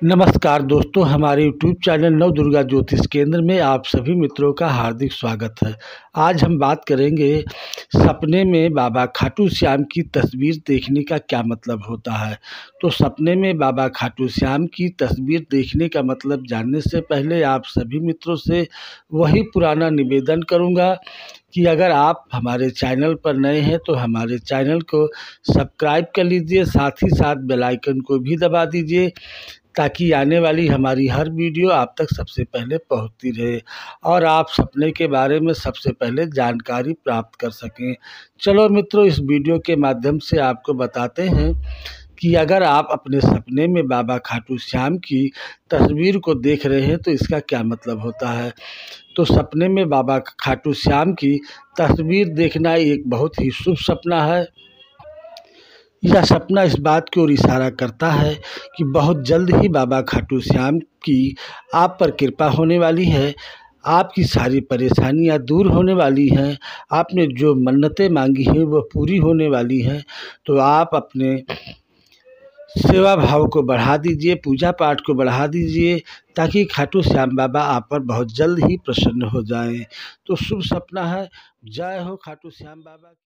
नमस्कार दोस्तों, हमारे यूट्यूब चैनल नव दुर्गा ज्योतिष केंद्र में आप सभी मित्रों का हार्दिक स्वागत है। आज हम बात करेंगे, सपने में बाबा खाटू श्याम की तस्वीर देखने का क्या मतलब होता है? तो सपने में बाबा खाटू श्याम की तस्वीर देखने का मतलब जानने से पहले आप सभी मित्रों से वही पुराना निवेदन करूँगा कि अगर आप हमारे चैनल पर नए हैं तो हमारे चैनल को सब्सक्राइब कर लीजिए, साथ ही साथ बेल आइकन को भी दबा दीजिए। ताकि आने वाली हमारी हर वीडियो आप तक सबसे पहले पहुँचती रहे और आप सपने के बारे में सबसे पहले जानकारी प्राप्त कर सकें। चलो मित्रों, इस वीडियो के माध्यम से आपको बताते हैं कि अगर आप अपने सपने में बाबा खाटू श्याम की तस्वीर को देख रहे हैं तो इसका क्या मतलब होता है? तो सपने में बाबा खाटू श्याम की तस्वीर देखना एक बहुत ही शुभ सपना है। यह सपना इस बात की ओर इशारा करता है कि बहुत जल्द ही बाबा खाटू श्याम की आप पर कृपा होने वाली है। आपकी सारी परेशानियाँ दूर होने वाली हैं। आपने जो मन्नतें मांगी हैं वह पूरी होने वाली हैं। तो आप अपने सेवा भाव को बढ़ा दीजिए, पूजा पाठ को बढ़ा दीजिए, ताकि खाटू श्याम बाबा आप पर बहुत जल्द ही प्रसन्न हो जाएँ। तो शुभ सपना है। जय हो खाटू श्याम बाबा।